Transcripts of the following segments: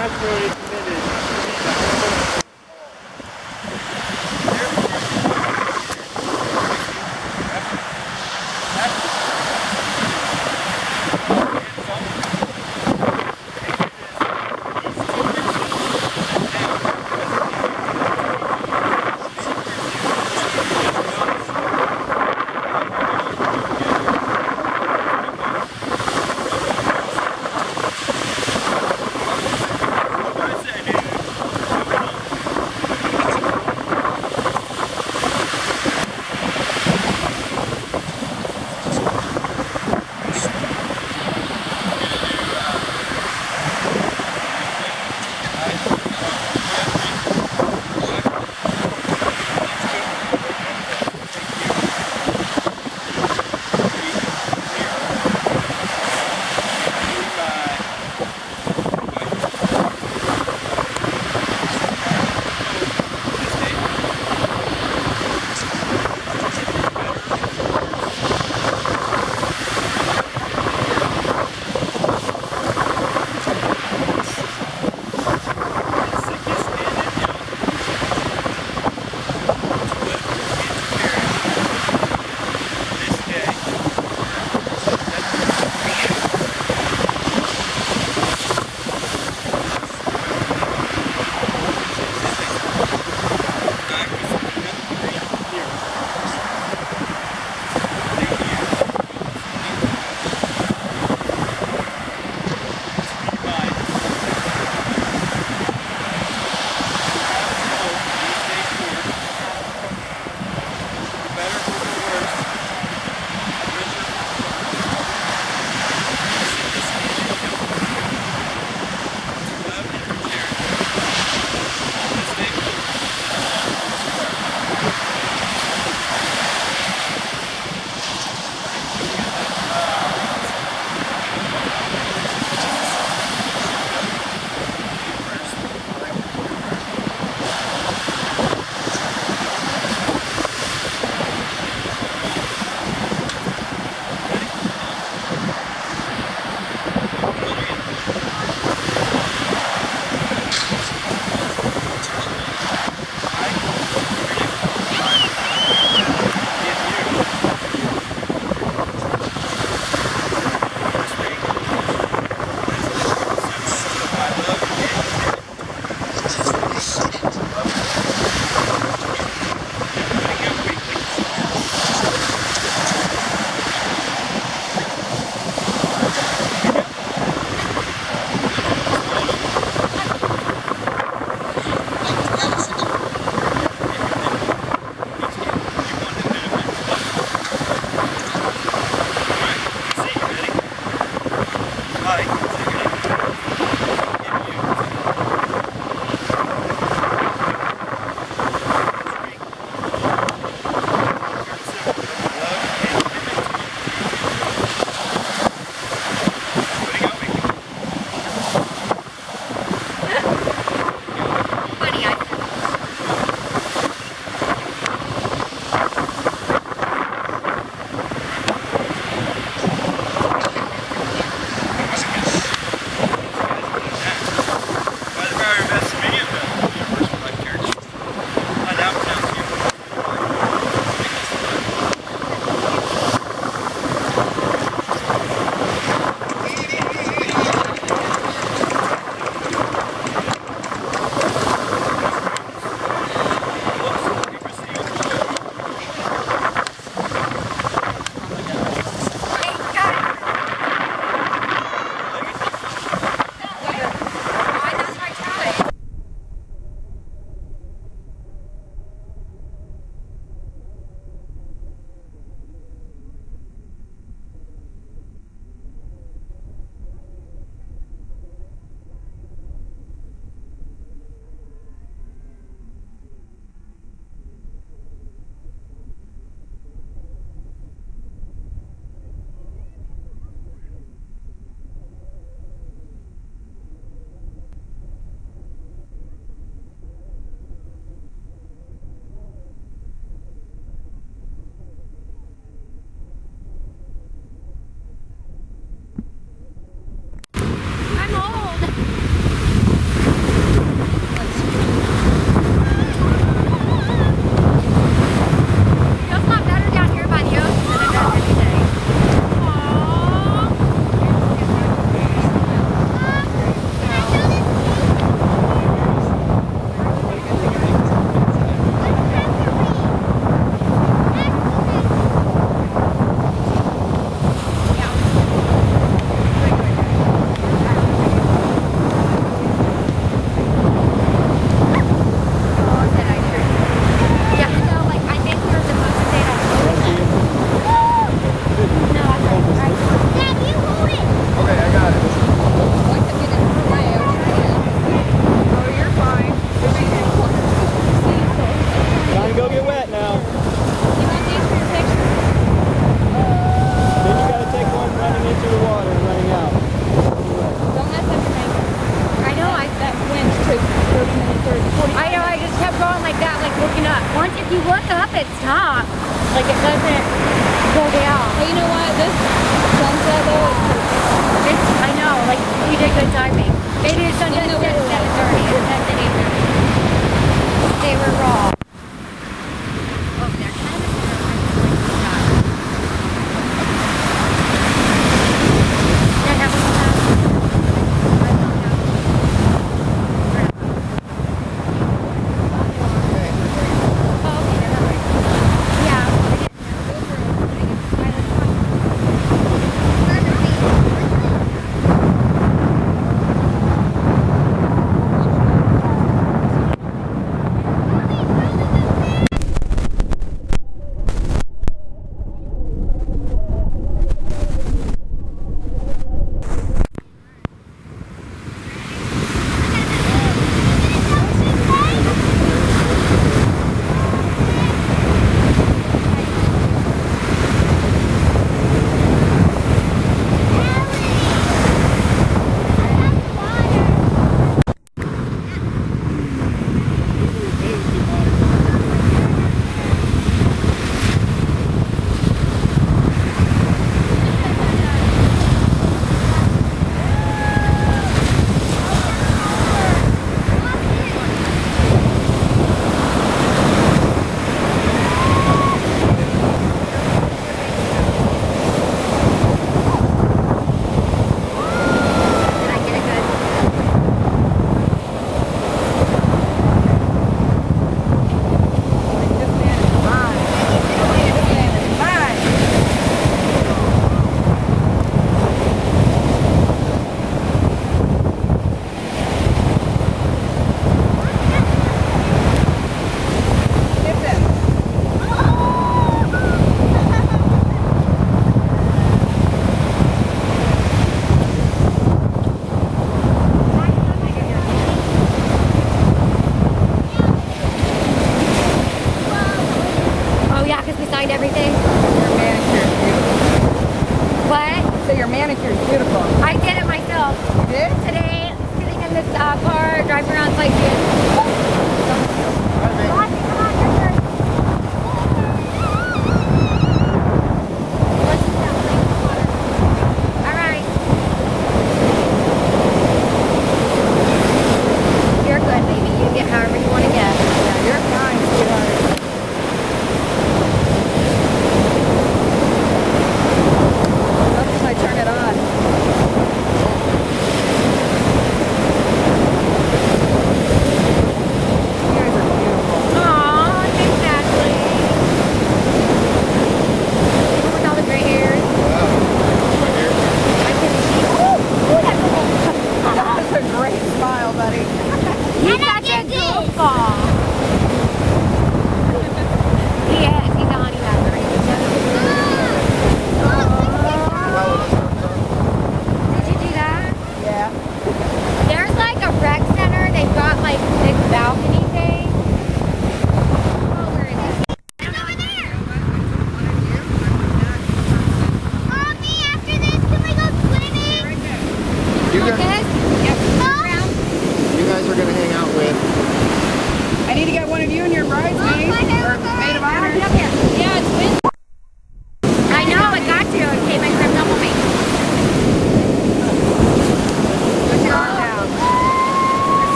Guys, it go down. But you know what? This sunset though, it's, I know, like we did good timing. Maybe the sunset at 7:30 instead of They were wrong.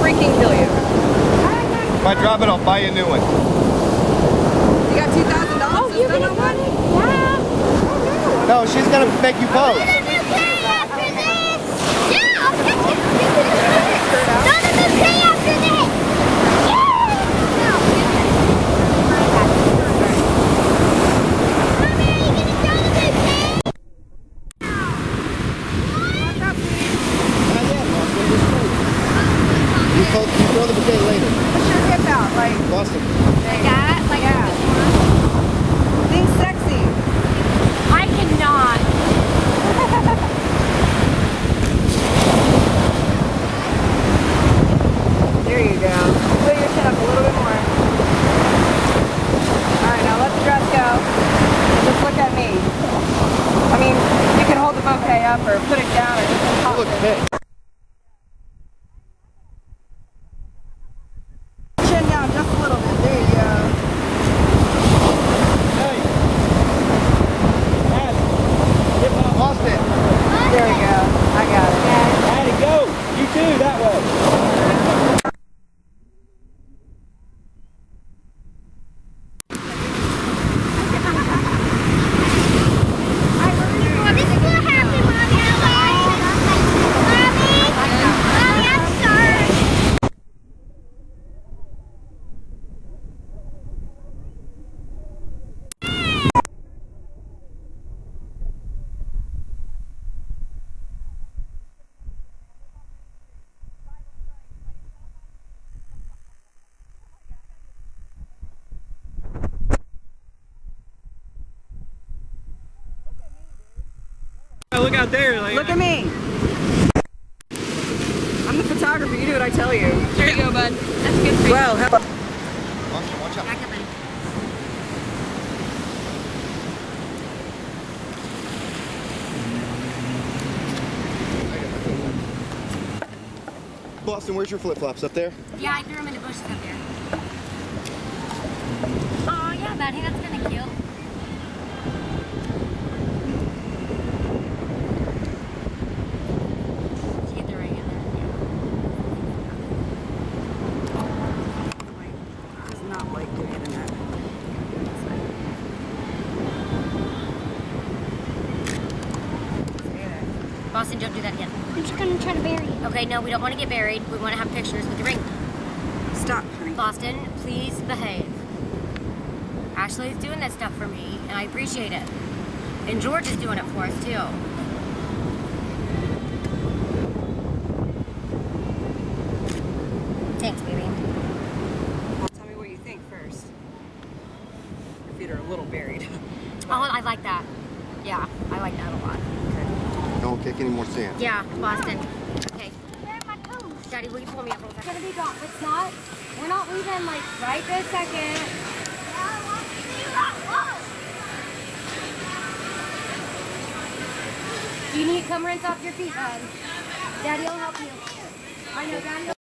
freaking kill you. If I drop it, I'll buy you a new one. You got two thousand dollars? Oh, you gonna money? Yeah. Oh, no. no, she's gonna make you pose. Are we gonna do after this? Yeah, I'll gonna None of them Boston, where's your flip flops up there? Yeah, I threw them in the bushes up there. Oh, yeah, buddy, that's kind of cute. Did you get the ring in there? does not like doing it in that. Boston, don't do that again. I'm just gonna try to bury it. Okay, no, we don't want to get buried. We want to have pictures with the ring. Stop, honey. Boston, please behave. Ashley's doing that stuff for me, and I appreciate it. And George is doing it for us, too. Thanks, baby. Well, tell me what you think first. Your feet are a little buried. Oh, I like that. Yeah, I like that a lot. Don't kick any more sand. Yeah, Boston. Okay. Where are my toes? Daddy, will you pull me up real It's quick? gonna be gone. It's not. We're not leaving like right this second. You need to come rinse off your feet, bud? Daddy will help you. I know, Daddy